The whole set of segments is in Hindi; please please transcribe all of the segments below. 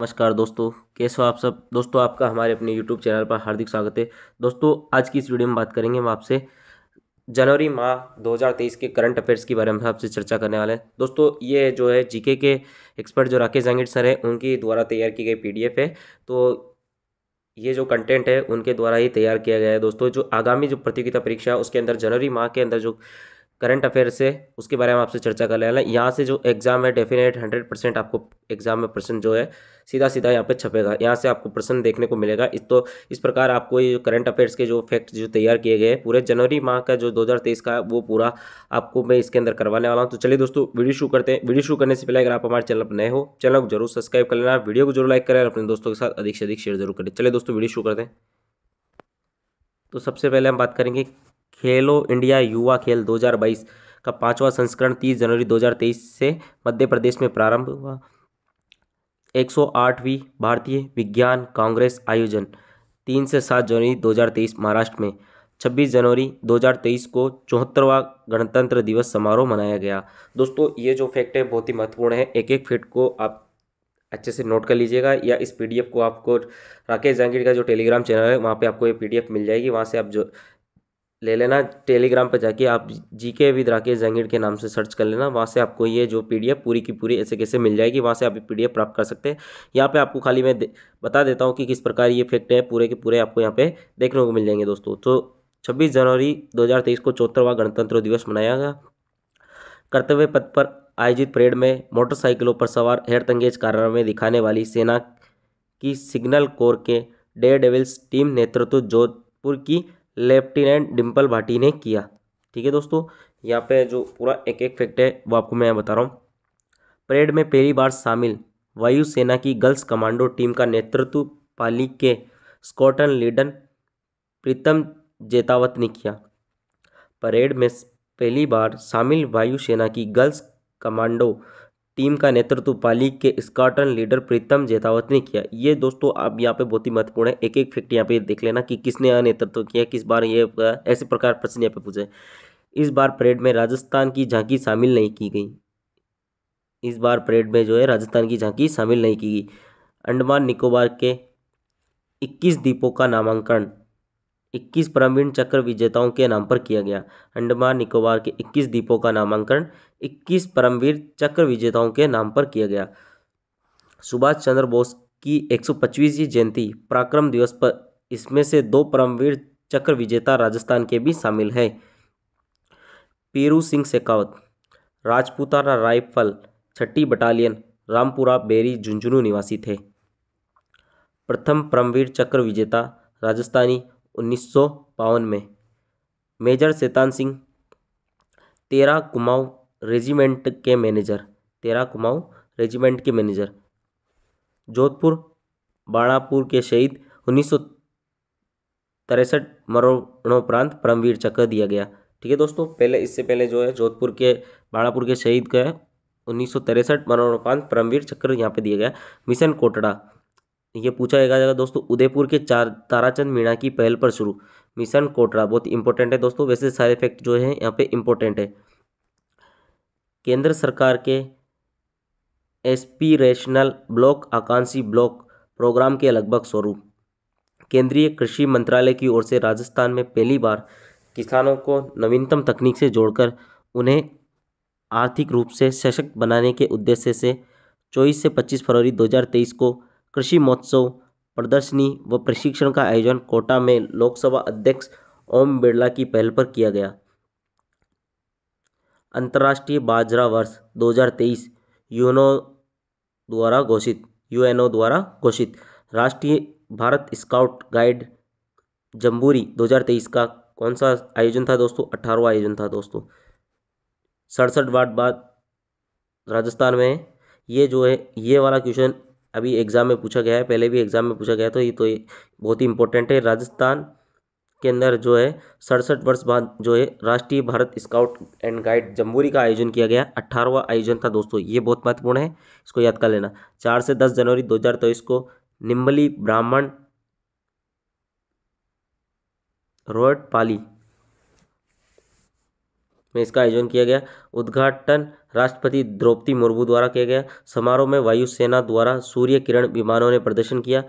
नमस्कार दोस्तों, कैसे हो आप सब? दोस्तों, आपका हमारे अपने यूट्यूब चैनल पर हार्दिक स्वागत है। दोस्तों, आज की इस वीडियो में बात करेंगे हम आपसे जनवरी माह 2023 के करंट अफेयर्स के बारे में आपसे चर्चा करने वाले हैं। दोस्तों, ये जो है जीके के एक्सपर्ट जो राकेश जहांगीर सर हैं, उनकी द्वारा तैयार की गई पीडीएफ है। तो ये जो कंटेंट है, उनके द्वारा ही तैयार किया गया है। दोस्तों, जो आगामी जो प्रतियोगिता परीक्षा उसके अंदर जनवरी माह के अंदर जो करंट अफेयर्स से, उसके बारे में आपसे चर्चा कर लेना। यहाँ से जो एग्ज़ाम है डेफिनेट हंड्रेड परसेंट आपको एग्ज़ाम में प्रश्न जो है सीधा सीधा यहाँ पे छपेगा। यहाँ से आपको प्रश्न देखने को मिलेगा। इस तो इस प्रकार आपको ये करंट अफेयर्स के जो फैक्ट जो तैयार किए गए हैं, पूरे जनवरी माह का जो 2023 का वो पूरा आपको मैं इसके अंदर करवाने वाला हूँ। तो चलिए दोस्तों, वीडियो शुरू करते हैं। वीडियो शुरू करने से पहले अगर आप हमारे चैनल पर नए हो, चैनल को ज़रूर सब्सक्राइब कर लेना। वीडियो को ज़रूर लाइक करें और अपने दोस्तों के साथ अधिक से अधिक शेयर ज़रूर करें। चलिए दोस्तों, वीडियो शुरू करते हैं। तो सबसे पहले हम बात करेंगे खेलो इंडिया युवा खेल 2022 का पांचवा संस्करण 30 जनवरी 2023 से मध्य प्रदेश में प्रारंभ हुआ। 108वीं भारतीय विज्ञान कांग्रेस आयोजन, तीन से सात जनवरी 2023 महाराष्ट्र में। 26 जनवरी 2023 को चौहत्तरवा गणतंत्र दिवस समारोह मनाया गया। दोस्तों, ये जो फैक्ट है बहुत ही महत्वपूर्ण है। एक एक फैक्ट को आप अच्छे से नोट कर लीजिएगा या इस पीडीएफ को आपको राकेश जहांगीर का जो टेलीग्राम चैनल है, वहाँ पे आपको ये पीडीएफ मिल जाएगी। वहाँ से आप जो ले लेना टेलीग्राम पर जाके, आप जी के विद राकेश जंगीड़ के नाम से सर्च कर लेना, वहाँ से आपको ये जो पीडीएफ पूरी की पूरी ऐसे कैसे मिल जाएगी, वहाँ से आप पीडीएफ प्राप्त कर सकते हैं। यहाँ पे आपको खाली मैं बता देता हूँ कि किस प्रकार ये फैक्ट है, पूरे के पूरे आपको यहाँ पे देखने को मिल जाएँगे दोस्तों। तो छब्बीस जनवरी दो हज़ार तेईस को चौहत्तरवा गणतंत्र दिवस मनाया गया। कर्तव्य पथ पर आयोजित परेड में मोटरसाइकिलों पर सवार हेयर तंगेज कारनामे दिखाने वाली सेना की सिग्नल कोर के डे डेविल्स टीम नेतृत्व जोधपुर की लेफ्टिनेंट डिम्पल भाटी ने किया। ठीक है दोस्तों, यहाँ पे जो पूरा एक एक फैक्ट है, वो आपको मैं बता रहा हूँ। परेड में पहली बार शामिल वायुसेना की गर्ल्स कमांडो टीम का नेतृत्व पाली के स्कॉटन लीडन प्रीतम जेतावत ने किया। परेड में पहली बार शामिल वायुसेना की गर्ल्स कमांडो टीम का नेतृत्व पाली के स्कॉटन लीडर प्रीतम जेतावत ने किया। ये दोस्तों, आप यहाँ पे बहुत ही महत्वपूर्ण है। एक एक फैक्ट यहाँ पे देख लेना कि किसने नेतृत्व किया, किस बार ये ऐसे प्रकार प्रश्न यहाँ पे पूछे। इस बार परेड में राजस्थान की झांकी शामिल नहीं की गई। इस बार परेड में जो है, राजस्थान की झांकी शामिल नहीं की गई। अंडमान निकोबार के इक्कीस द्वीपों का नामांकन, इक्कीस प्रवीण चक्र विजेताओं के नाम पर किया गया। अंडमान निकोबार के इक्कीस द्वीपों का नामांकन इक्कीस परमवीर चक्र विजेताओं के नाम पर किया गया। सुभाष चंद्र बोस की एक सौ जयंती, पराक्रम दिवस पर इसमें से दो परमवीर चक्र विजेता राजस्थान के भी शामिल हैं। पीरू सिंह शेखावत, राजपूताना राइफल छठी बटालियन, रामपुरा बेरी झुंझुनू निवासी थे। प्रथम परमवीर चक्र विजेता राजस्थानी उन्नीस में। मेजर शैतान सिंह तेरह कुमाऊँ रेजिमेंट के मैनेजर, तेरा कुमाऊँ, रेजिमेंट के मैनेजर। जोधपुर, बाड़ापुर के शहीद, उन्नीस तिरसठ मरणोपरांत परमवीर चक्र दिया गया। ठीक है दोस्तों, पहले, इससे पहले जो है, जोधपुर के, बाड़ापुर के शहीद का है, उन्नीस सौ तिरसठ मरणोपरांत परमवीर चक्र यहाँ पे दिया गया। मिशन कोटड़ा, ये पूछा जाएगा दोस्तों, उदयपुर के चार, ताराचंद मीणा की पहल पर शुरू। मिशन कोटड़ा, बहुत इंपॉर्टेंट है दोस्तों, वैसे सारे फैक्ट जो है, यहाँ पे इंपॉर्टेंट है। केंद्र सरकार के एस्पिरेशनल ब्लॉक, आकांक्षी ब्लॉक प्रोग्राम के लगभग स्वरूप। केंद्रीय कृषि मंत्रालय की ओर से राजस्थान में पहली बार किसानों को नवीनतम तकनीक से जोड़कर उन्हें आर्थिक रूप से सशक्त बनाने के उद्देश्य से 24 से 25 फरवरी 2023 को कृषि महोत्सव प्रदर्शनी व प्रशिक्षण का आयोजन कोटा में लोकसभा अध्यक्ष ओम बिरला की पहल पर किया गया। अंतर्राष्ट्रीय बाजरा वर्ष 2023 यूनो द्वारा घोषित, यूएनओ द्वारा घोषित। राष्ट्रीय भारत स्काउट गाइड जम्बूरी 2023 का कौन सा आयोजन था दोस्तों? अठारहवा आयोजन था दोस्तों। सड़सठ वाट बाद राजस्थान में ये जो है, ये वाला क्वेश्चन अभी एग्ज़ाम में पूछा गया है। पहले भी एग्ज़ाम में पूछा गया तो ये तो ये बहुत ही इंपॉर्टेंट है। राजस्थान के अंदर जो है, सड़सठ वर्ष बाद जो है, राष्ट्रीय Bharat scout and guide jamboree का आयोजन किया गया। अट्ठारहवा आयोजन था दोस्तों, ये बहुत महत्वपूर्ण है, इसको याद कर लेना। चार से दस जनवरी दो हज़ार तेईस को निम्बली ब्राह्मण रोड पाली में इसका आयोजन किया गया। उद्घाटन राष्ट्रपति द्रौपदी मुर्मू द्वारा किया गया। समारोह में वायुसेना द्वारा सूर्य किरण विमानों ने प्रदर्शन किया।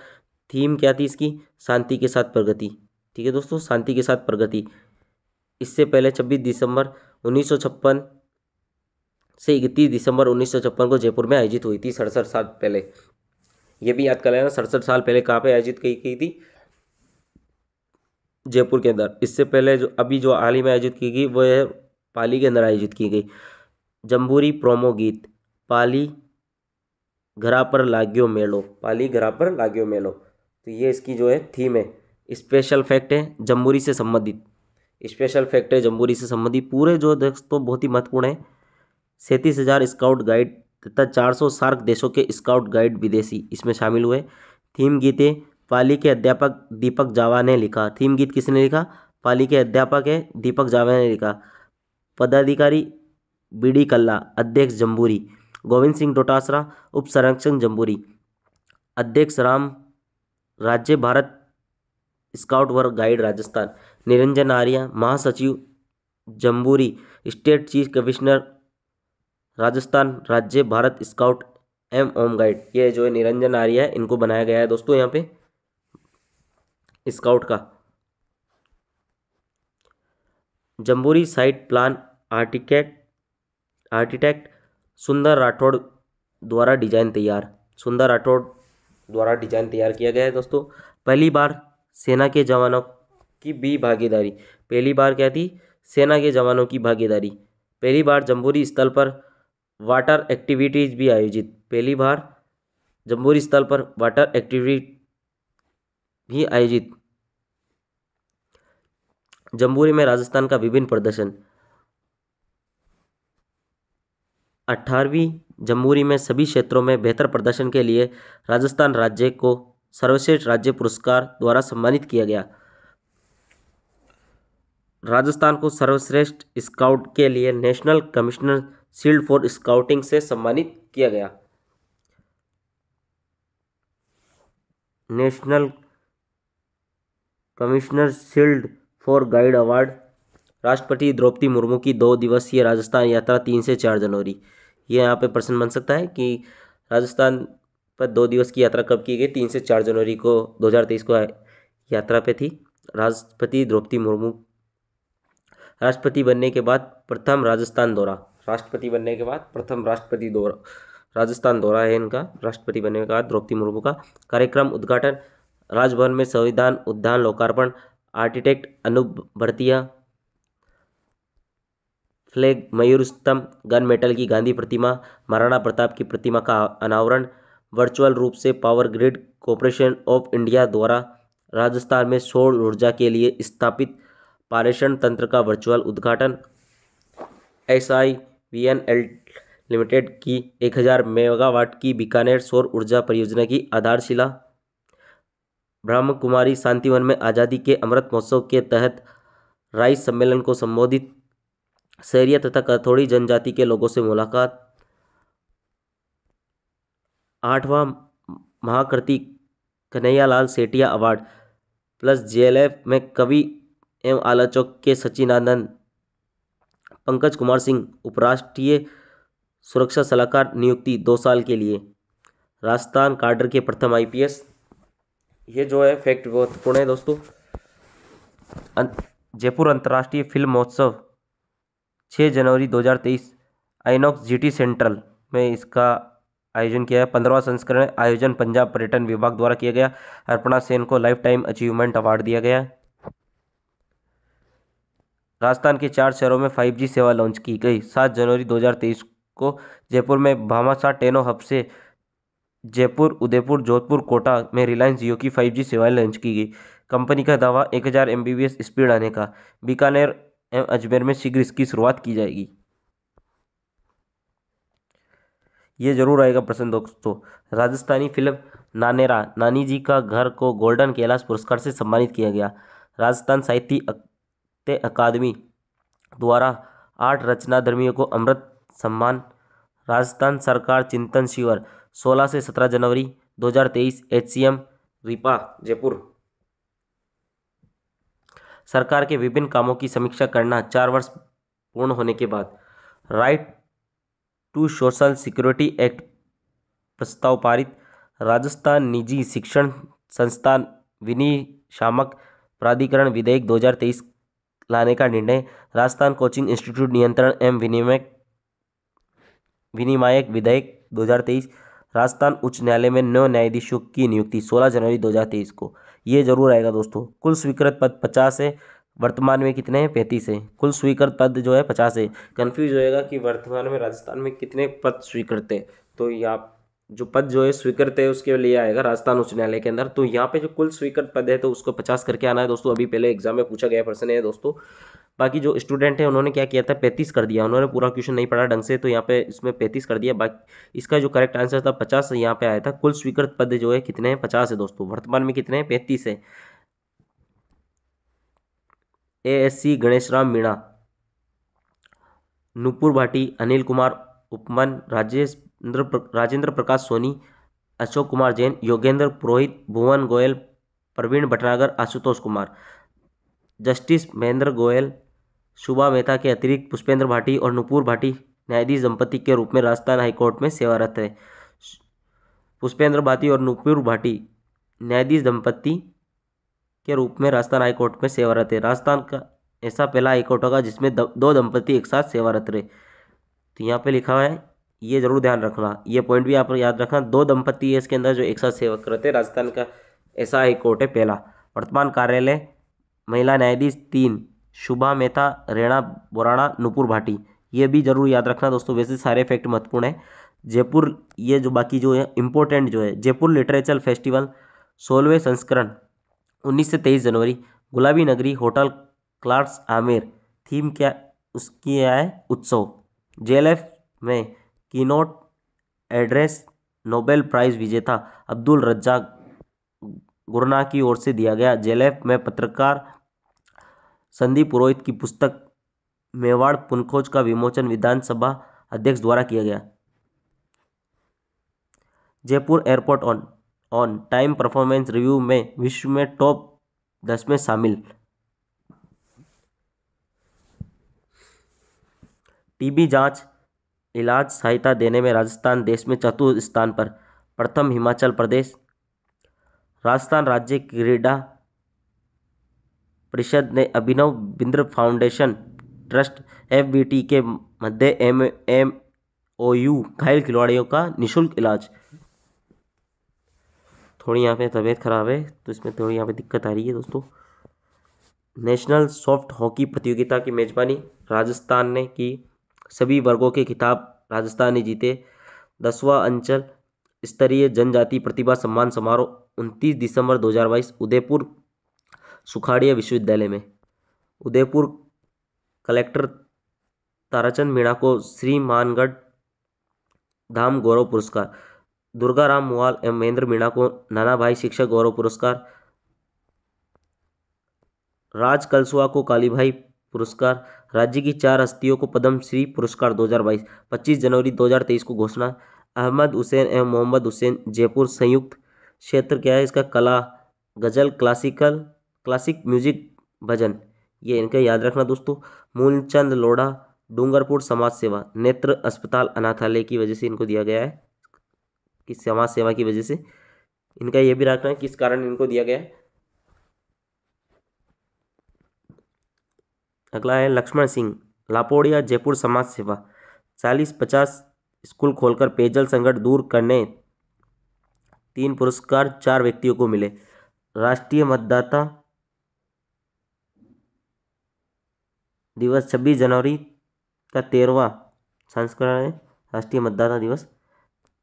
थीम क्या थी इसकी? शांति के साथ प्रगति। ठीक है दोस्तों, शांति के साथ प्रगति। इससे पहले 26 दिसंबर उन्नीस सौ छप्पन से इकतीस दिसंबर उन्नीस सौ छप्पन को जयपुर में आयोजित हुई थी सड़सठ साल पहले। ये भी याद कर लेना, सड़सठ साल पहले कहाँ पे आयोजित की गई थी? जयपुर के अंदर। इससे पहले जो, अभी जो हाल ही में आयोजित की गई, वो है पाली के अंदर आयोजित की गई। जम्बूरी प्रोमो गीत, पाली घरा पर लाग्यो मेलो, पाली घरा पर लाग्यो मेलो। तो ये इसकी जो है थीम है। स्पेशल फैक्ट है जम्बूरी से संबंधित। स्पेशल फैक्ट है जम्बूरी से संबंधित। पूरे जो दोस्तों बहुत ही महत्वपूर्ण है। सैंतीस हज़ार स्काउट गाइड तथा चार सौ सार्क देशों के स्काउट गाइड विदेशी इसमें शामिल हुए। थीम गीतें पाली के अध्यापक दीपक जावा ने लिखा। थीम गीत किसने लिखा? पाली के अध्यापक है दीपक जावा ने लिखा। पदाधिकारी बी डी कल्ला, अध्यक्ष जम्बूरी, गोविंद सिंह डोटासरा, उप संरक्षक जम्बूरी, अध्यक्ष राम, राज्य भारत स्काउट वर्ग गाइड राजस्थान। निरंजन आर्या, महासचिव jamboree, state chief commissioner Rajasthan राज्य भारत स्काउट एम ओम गाइड। ये जो है निरंजन आर्य है इनको बनाया गया है दोस्तों यहाँ पे स्काउट का। जम्बूरी साइट प्लान आर्टिकेट आर्किटेक्ट सुंदर राठौड़ द्वारा डिज़ाइन तैयार। सुंदर राठौड़ द्वारा डिज़ाइन तैयार किया गया है दोस्तों। पहली बार सेना के जवानों की भी भागीदारी। पहली बार क्या थी? सेना के जवानों की भागीदारी। पहली बार जम्बूरी स्थल पर वाटर एक्टिविटीज़ भी आयोजित। पहली बार जम्बूरी स्थल पर वाटर एक्टिविटी भी आयोजित। जम्बूरी में राजस्थान का विभिन्न प्रदर्शन। अठारहवीं जम्बूरी में सभी क्षेत्रों में बेहतर प्रदर्शन के लिए राजस्थान राज्य को सर्वश्रेष्ठ राज्य पुरस्कार द्वारा सम्मानित किया गया। राजस्थान को सर्वश्रेष्ठ स्काउट के लिए national commissioner shield for scouting से सम्मानित किया गया। National commissioner shield for guide award, राष्ट्रपति द्रौपदी मुर्मू की दो दिवसीय राजस्थान यात्रा तीन से चार जनवरी। ये यहाँ पे प्रश्न बन सकता है कि राजस्थान पर दो दिवस की यात्रा कब की गई? तीन से चार जनवरी को 2023 को यात्रा पे थी राष्ट्रपति द्रौपदी मुर्मू। राष्ट्रपति बनने के बाद प्रथम राजस्थान दौरा। राष्ट्रपति बनने के बाद प्रथम राष्ट्रपति दौरा। राजस्थान दौरा है इनका। राष्ट्रपति बनने के बाद द्रौपदी मुर्मू का कार्यक्रम उद्घाटन। राजभवन में संविधान, उद्यान, लोकार्पण, आर्किटेक्ट अनूप भरतिया, फ्लैग मयूर स्तंभ, गन मेटल की गांधी प्रतिमा, महाराणा प्रताप की प्रतिमा का अनावरण वर्चुअल रूप से power grid corporation of India द्वारा राजस्थान में सौर ऊर्जा के लिए स्थापित पारेषण तंत्र का वर्चुअल उद्घाटन। S I V N L limited की एक हज़ार मेगावाट की बीकानेर सौर ऊर्जा परियोजना की आधारशिला। ब्रह्म कुमारी शांतिवन में आज़ादी के अमृत महोत्सव के तहत राइस सम्मेलन को संबोधित। शहरिया तथा कथोड़ी जनजाति के लोगों से मुलाकात। आठवां महाकृति Kanhaiyalal Sethia award, plus JLF में कवि एवं आलोचक के सचिनानंद पंकज कुमार सिंह, उपराष्ट्रीय सुरक्षा सलाहकार नियुक्ति दो साल के लिए। राजस्थान कार्डर के प्रथम आईपीएस। ये जो है फैक्ट महत्वपूर्ण है दोस्तों। जयपुर अंतर्राष्ट्रीय फ़िल्म महोत्सव छः जनवरी 2023 आइनॉक्स जीटी सेंट्रल में इसका आयोजन किया है। पंद्रहवा संस्करण आयोजन पंजाब पर्यटन विभाग द्वारा किया गया। अर्पणा सेन को लाइफ टाइम अचीवमेंट अवार्ड दिया गया। राजस्थान के चार शहरों में 5G सेवा लॉन्च की गई। सात जनवरी 2023 को जयपुर में भामाशाह टेनो हब से जयपुर, उदयपुर, जोधपुर, कोटा में रिलायंस जियो की 5G सेवाएँ लॉन्च की गई। कंपनी का दावा 1000 हज़ार स्पीड आने का। बीकानेर एवं अजमेर में शीघ्र इसकी शुरुआत की जाएगी। ये ज़रूर आएगा प्रश्न दोस्तों। राजस्थानी फ़िल्म नानेरा, नानी जी का घर को गोल्डन कैलाश पुरस्कार से सम्मानित किया गया। राजस्थान साहित्य अकादमी द्वारा आठ रचना धर्मियों को अमृत सम्मान। राजस्थान सरकार चिंतन शिविर 16 से 17 जनवरी 2023 एचसीएम, रिपा, जयपुर। सरकार के विभिन्न कामों की समीक्षा करना चार वर्ष पूर्ण होने के बाद। Right to social security act प्रस्ताव पारित। राजस्थान निजी शिक्षण संस्थान विनिशामक प्राधिकरण विधेयक 2023 लाने का निर्णय। राजस्थान कोचिंग इंस्टीट्यूट नियंत्रण एवं विनिमय विनिमायक विधेयक 2023 राजस्थान उच्च न्यायालय में नौ न्यायाधीशों की नियुक्ति 16 जनवरी 2023 को। ये ज़रूर आएगा दोस्तों। कुल स्वीकृत पद पचास है। वर्तमान में कितने हैं? पैंतीस है। कुल स्वीकृत पद जो है पचास है। कन्फ्यूज़ होएगा कि वर्तमान में राजस्थान में कितने पद स्वीकृत है। तो यहाँ जो पद जो है स्वीकृत है, उसके लिए आएगा राजस्थान उच्च न्यायालय के अंदर। तो यहाँ पे जो कुल स्वीकृत पद है तो उसको पचास करके आना है। दोस्तों, अभी पहले एग्ज़ाम में पूछा गया प्रश्न है, दोस्तों। बाकी जो स्टूडेंट है, उन्होंने क्या किया था? पैंतीस कर दिया। उन्होंने पूरा क्वेश्चन नहीं पढ़ा ढंग से तो यहाँ पे इसमें पैंतीस कर दिया। बाकी इसका जो करेक्ट आंसर था, पचास यहाँ पे आया था। कुल स्वीकृत पद जो है कितने हैं? पचास है, दोस्तों। वर्तमान में कितने हैं? पैंतीस है। A S C Ganesh Ram Meena, Nupur Bhati, Anil Kumar Upman Rajendra Rajendra Prakash Soni, Ashok Kumar Jain, Yogendra Purohit, Bhuvan Goyal, Praveen Bhatnagar, Ashutosh Kumar. Justice Mahendra Goyal, Shubha Mehta के अतिरिक्त पुष्पेंद्र भाटी और नुपुर भाटी न्यायाधीश दंपति के रूप में राजस्थान हाईकोर्ट में सेवारत है। पुष्पेंद्र भाटी और नुपुर भाटी न्यायाधीश दंपति के रूप में राजस्थान हाईकोर्ट में सेवारत है राजस्थान का ऐसा पहला हाईकोर्ट होगा जिसमें दो दंपति एक साथ सेवारत रहे। तो यहाँ पे लिखा हुआ है, ये ज़रूर ध्यान रखना। ये पॉइंट भी आप याद रखना, दो दंपति है इसके अंदर जो एक साथ सेवा करते राजस्थान का ऐसा हाईकोर्ट है पहला। वर्तमान कार्यालय, महिला न्यायाधीश तीन, शुभा मेहता, रेणा बोराणा नुपुर भाटी। ये भी ज़रूर याद रखना दोस्तों, वैसे सारे फैक्ट महत्वपूर्ण है। जयपुर, ये जो बाकी जो है इम्पोर्टेंट जो है, जयपुर लिटरेचर फेस्टिवल सोलहवें संस्करण। उन्नीस से तेईस जनवरी, गुलाबी नगरी, होटल क्लार्स आमेर, थीम क्या, उसकी है उत्सव। जेएलएफ में कीनोट एड्रेस, नोबेल प्राइज़ विजेता अब्दुल रज्जाक गुरना की ओर से दिया गया। जेएलएफ में पत्रकार संदीप पुरोहित की पुस्तक मेवाड़ पुनखोज का विमोचन विधानसभा अध्यक्ष द्वारा किया गया। Jaipur airport on on time performance review में विश्व में टॉप दस में शामिल। टीबी जाँच, इलाज सहायता देने में राजस्थान देश में चतुर्थ स्थान पर, प्रथम हिमाचल प्रदेश। राजस्थान राज्य क्रीड़ा परिषद ने अभिनव बिंद्र फाउंडेशन ट्रस्ट, एफ़ के मध्य एम एम ओ यू घायल खिलाड़ियों का निशुल्क इलाज। थोड़ी यहाँ पे तबीयत ख़राब है तो इसमें थोड़ी यहाँ पे दिक्कत आ रही है दोस्तों। नेशनल सॉफ्ट हॉकी प्रतियोगिता की मेज़बानी राजस्थान ने की। सभी वर्गों के खिताब राजस्थान ने जीते। दसवां अंचल स्तरीय जनजाति प्रतिभा सम्मान समारोह उनतीस दिसंबर 2022 उदयपुर सुखाड़िया विश्वविद्यालय में। उदयपुर कलेक्टर ताराचंद मीणा को श्री मानगढ़ धाम गौरव पुरस्कार। दुर्गा राम मुआल एवं महेंद्र मीणा को नाना भाई शिक्षक गौरव पुरस्कार। राज कलसुआ को कालीभाई पुरस्कार। राज्य की चार हस्तियों को पद्म श्री पुरस्कार 2022 25 जनवरी 2023 को घोषणा। अहमद हुसैन एवं मोहम्मद हुसैन जयपुर संयुक्त क्षेत्र, क्या है इसका कला? Ghazal, classical, classic music, bhajan. ये इनका याद रखना दोस्तों। मूलचंद लोढ़ा, डूंगरपुर समाज सेवा, नेत्र अस्पताल अनाथालय की वजह से इनको दिया गया है। कि समाज सेवा की वजह से। इनका यह भी रखना है किस कारण इनको दिया गया। अगला है लक्ष्मण सिंह, लापोड़िया जयपुर समाज सेवा। चालीस पचास स्कूल खोलकर पेयजल संकट दूर करने तीन पुरस्कार चार व्यक्तियों को मिले। राष्ट्रीय मतदाता दिवस छब्बीस जनवरी का तेरहवा संस्करण है, राष्ट्रीय मतदाता दिवस।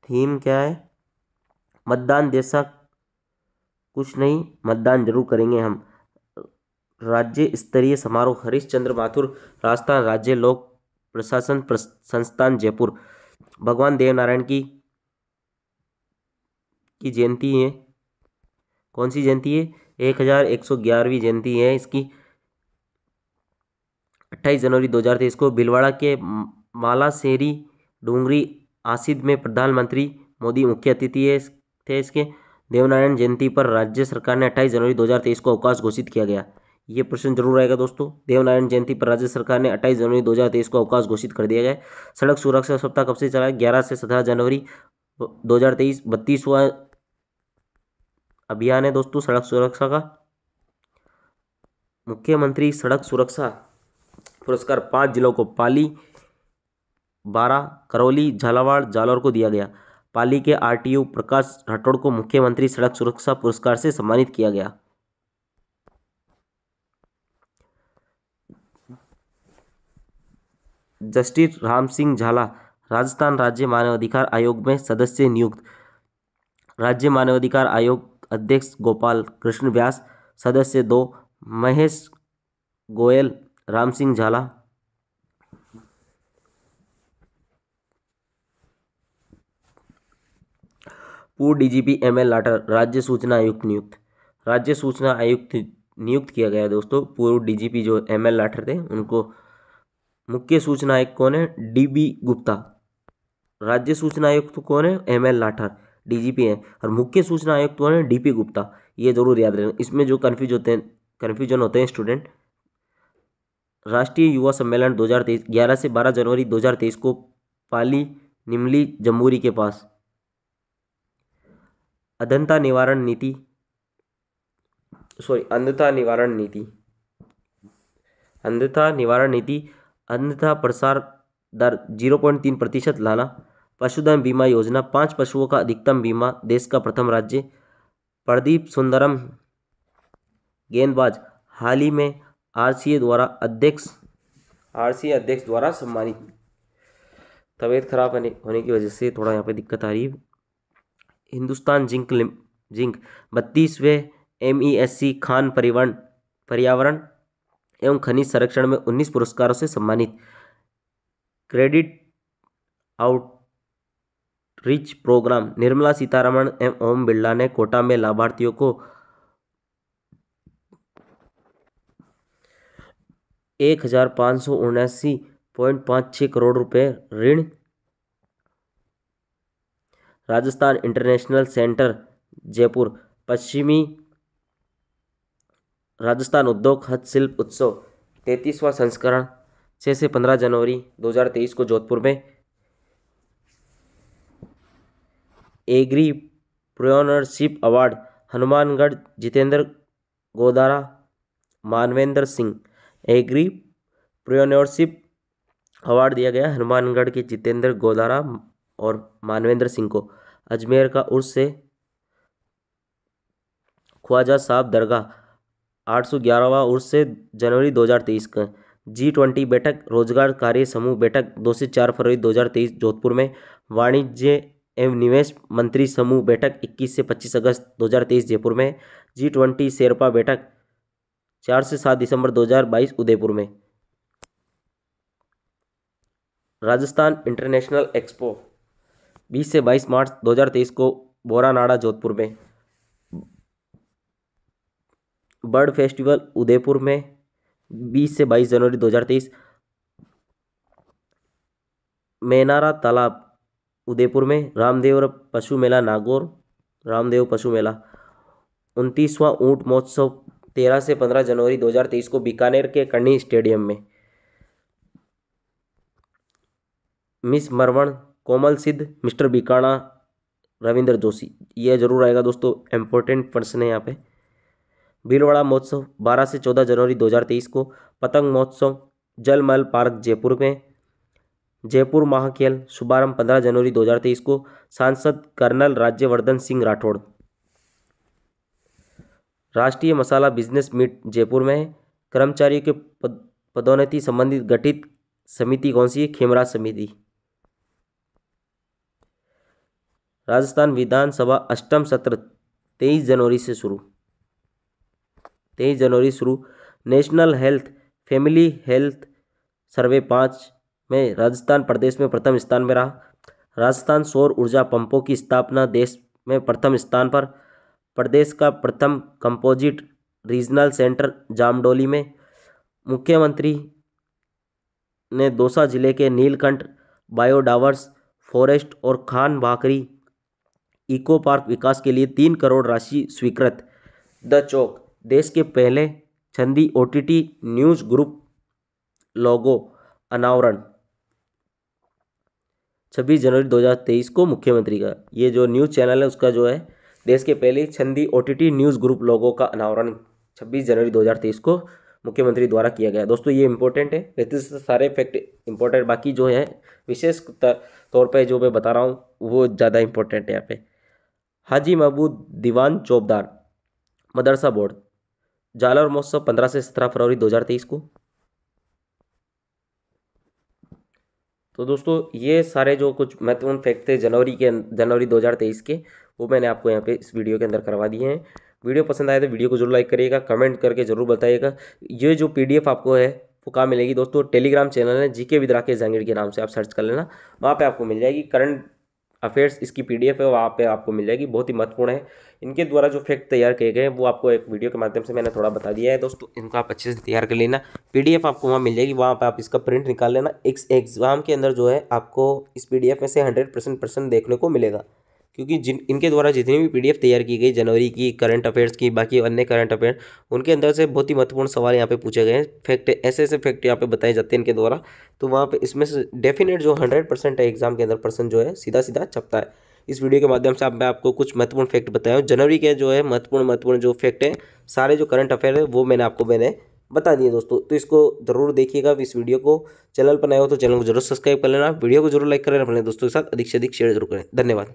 थीम क्या है? मतदान जैसा कुछ नहीं, मतदान ज़रूर करेंगे हम। राज्य स्तरीय समारोह, हरीशचंद्र माथुर राजस्थान राज्य लोक प्रशासन संस्थान जयपुर। भगवान देवनारायण की की जयंती है। कौन सी जयंती है? एक हज़ार एक सौ ग्यारहवीं जयंती है इसकी। अट्ठाईस जनवरी दो हज़ार तेईस को भिलवाड़ा के मालासेरी डूंगरी आसिद में प्रधानमंत्री मोदी मुख्य अतिथि थे इसके। देवनारायण जयंती पर राज्य सरकार ने अट्ठाईस जनवरी दो हज़ार तेईस को अवकाश घोषित किया गया। ये प्रश्न ज़रूर आएगा दोस्तों। देवनारायण जयंती पर राज्य सरकार ने अट्ठाईस जनवरी दो हज़ार तेईस को अवकाश घोषित कर दिया गया। सड़क सुरक्षा सप्ताह कब से चला ग्यारह से सत्रह जनवरी दो हज़ार तेईस। बत्तीसवा अभियान है दोस्तों सड़क सुरक्षा का। मुख्यमंत्री सड़क सुरक्षा पुरस्कार पाँच जिलों को पाली। बारह करौली, झालावाड़, जालौर को दिया गया। पाली के आरटीओ प्रकाश राठौड़ को मुख्यमंत्री सड़क सुरक्षा पुरस्कार से सम्मानित किया गया। जस्टिस राम सिंह झाला, राजस्थान राज्य मानवाधिकार आयोग में सदस्य नियुक्त। राज्य मानवाधिकार आयोग अध्यक्ष गोपाल कृष्ण व्यास, सदस्य दो, महेश गोयल, राम सिंह झाला। पूर्व डीजीपी एम एल लाटर राज्य सूचना आयुक्त नियुक्त। राज्य सूचना आयुक्त नियुक्त किया गया दोस्तों। पूर्व डीजीपी जो एम एल लाठर थे, उनको मुख्य सूचना आयुक्त कौन है? D B Gupta. राज्य सूचना आयुक्त कौन है? एम एल लाठर, डीजीपी हैं। और मुख्य सूचना आयुक्त कौन है? डीपी गुप्ता। ये ज़रूर याद रखना इसमें जो कन्फ्यूज़ होते हैं कन्फ्यूज़न होते हैं स्टूडेंट राष्ट्रीय युवा सम्मेलन 2023 11 से 12 जनवरी 2023 को पाली निमली जम्मूरी के पास। अधनता निवारण नीति सॉरी अंधता निवारण नीति, अंधता निवारण नीति, अंधता प्रसार दर ज़ीरो पॉइंट तीन प्रतिशत लाना पशुधन बीमा योजना, पाँच पशुओं का अधिकतम बीमा, देश का प्रथम राज्य। प्रदीप सुंदरम, गेंदबाज, हाल ही में आरसीए द्वारा अध्यक्ष, आरसीए अध्यक्ष द्वारा सम्मानित। तबीयत खराब होने की वजह से थोड़ा यहाँ पे दिक्कत आ रही है। हिंदुस्तान जिंक लिम, जिंक, बत्तीसवें एम ई एस सी खान परिवहन, पर्यावरण एवं खनिज संरक्षण में उन्नीस पुरस्कारों से सम्मानित। Credit outreach program, Nirmala Sitharaman एवं ओम बिरला ने कोटा में लाभार्थियों को एक हज़ार पाँच सौ उन्यासी पॉइंट पाँच छः करोड़ रुपए ऋण राजस्थान इंटरनेशनल सेंटर, जयपुर, पश्चिमी राजस्थान उद्योग हस्तशिल्प उत्सव, तैतीसवां संस्करण छः से पंद्रह जनवरी 2023 को जोधपुर में। Agripreneurship award, Hanumangarh Jitendra Godara, Manvendra Singh. Agripreneurship award दिया गया, हनुमानगढ़ के जितेंद्र गोदारा और मानवेंद्र सिंह को। अजमेर का उर्स से ख्वाजा साहब दरगाह, आठ सौ ग्यारहवा उर्स से जनवरी दो हज़ार तेईस का। जी ट्वेंटी बैठक, रोज़गार कार्य समूह बैठक, दो से चार फरवरी दो हज़ार तेईस जोधपुर में। वाणिज्य एवं निवेश मंत्री समूह बैठक, इक्कीस से पच्चीस अगस्त दो हज़ार तेईस जयपुर में। जी ट्वेंटी शेरपा बैठक, चार से सात दिसंबर दो हज़ार बाईस उदयपुर में। राजस्थान इंटरनेशनल एक्सपो बीस से बाईस मार्च दो हज़ार तेईस को बोरानाड़ा, जोधपुर में। बर्ड फेस्टिवल उदयपुर में 20 से 22 जनवरी 2023 मेनारा तालाब उदयपुर में, रामदेव पशु मेला, नागौर, रामदेव पशु मेला। उनतीसवां ऊँट महोत्सव 13 से 15 जनवरी 2023 को बीकानेर के कर्णी स्टेडियम में। Miss Marwan Komal Siddh mister Bikana Ravindra Joshi. ये ज़रूर आएगा दोस्तों इम्पोर्टेंट पर्सन है यहाँ पे। भीलवाड़ा महोत्सव 12 से 14 जनवरी 2023 को। पतंग महोत्सव जलमहल पार्क जयपुर में। जयपुर महाखेल शुभारंभ 15 जनवरी 2023 को। सांसद कर्नल राज्यवर्धन सिंह राठौड़। राष्ट्रीय मसाला बिज़नेस मीट जयपुर में। कर्मचारियों के पद, पदोन्नति संबंधित गठित समिति कौन सी है? खेमराज समिति। राजस्थान विधानसभा अष्टम सत्र, तेईस जनवरी से शुरू। तेईस जनवरी शुरू। National health, family health survey पाँच में राजस्थान प्रदेश में प्रथम स्थान में रहा। राजस्थान सौर ऊर्जा पंपों की स्थापना देश में प्रथम स्थान पर। प्रदेश का प्रथम कंपोजिट रीजनल सेंटर जामडोली में। मुख्यमंत्री ने दौसा ज़िले के नीलकंठ बायोडावर्स फॉरेस्ट और खान भाकरी इको पार्क विकास के लिए तीन करोड़ राशि स्वीकृत। द चौक, देश के पहले छंदी ओटीटी न्यूज़ ग्रुप, लोगो, अनावरण। छब्बीस जनवरी 2023 को मुख्यमंत्री का, ये जो न्यूज़ चैनल है, उसका जो है, देश के पहले छंदी ओटीटी न्यूज़ ग्रुप लोगों का अनावरण। 26 जनवरी 2023 को मुख्यमंत्री द्वारा किया गया। दोस्तों, ये इंपॉर्टेंट है। वैसे सारे फैक्ट इंपॉर्टेंट बाकी जो है, विशेष तौर पर जो मैं बता रहा हूँ, वो ज़्यादा इंपॉर्टेंट है यहाँ पे। हाजी महबूद दीवान चौबदार, मदरसा बोर्ड, जालौर महोत्सव पंद्रह से सत्रह फरवरी दो हज़ार तेईस को। तो दोस्तों, ये सारे जो कुछ महत्वपूर्ण फैक्ट थे जनवरी के जनवरी 2023 के, वो मैंने आपको यहाँ पे इस वीडियो के अंदर करवा दिए हैं। वीडियो पसंद आए तो वीडियो को ज़रूर लाइक करिएगा कमेंट करके ज़रूर बताइएगा। ये जो पीडीएफ आपको है, वो कहाँ मिलेगी दोस्तों? टेलीग्राम चैनल है जीके विद राकेश जहांगीर के नाम से आप सर्च कर लेना, वहाँ पर आपको मिल जाएगी। करंट अफेयर्स, इसकी पीडीएफ है वहाँ पे, आपको मिल जाएगी, बहुत ही महत्वपूर्ण है। इनके द्वारा जो फैक्ट तैयार किए गए हैं, वो आपको एक वीडियो के माध्यम से मैंने थोड़ा बता दिया है। दोस्तों, इनको आप अच्छे से तैयार कर लेना। पीडीएफ आपको वहाँ मिल जाएगी, वहाँ पर आप इसका प्रिंट निकाल लेना। एग्ज़ाम के अंदर जो है, आपको इस पीडीएफ में से हंड्रेड परसेंट देखने को मिलेगा। क्योंकि जिन, इनके द्वारा जितनी भी पीडीएफ तैयार की गई, जनवरी की करंट अफेयर्स की, बाकी अन्य करंट अफेयर उनके अंदर से बहुत ही महत्वपूर्ण सवाल यहाँ पे पूछे गए हैं। फैक्ट ऐसे ऐसे फैक्ट यहाँ पे बताए जाते हैं इनके द्वारा। तो वहाँ पे इसमें से डेफिनेट जो हंड्रेड परसेंट है एग्ज़ाम के अंदर पर्सन जो है सीधा सीधा छपता है। इस वीडियो के माध्यम से आप, मैं आपको कुछ महत्वपूर्ण फैक्ट बताया हूँ। जनवरी के जो है, महत्वपूर्ण महत्वपूर्ण जो फैक्ट है, सारे जो करंट अफेयर है, वो मैंने आपको, मैंने बता दिए दोस्तों। तो इसको ज़रूर देखिएगा इस वीडियो को। चैनल पर नए हो तो चैनल को ज़रूर सब्सक्राइब कर लेना। वीडियो को ज़रूर लाइक करें अपने दोस्तों के साथ। अधिक से अधिक शेयर ज़रूर करें। धन्यवाद।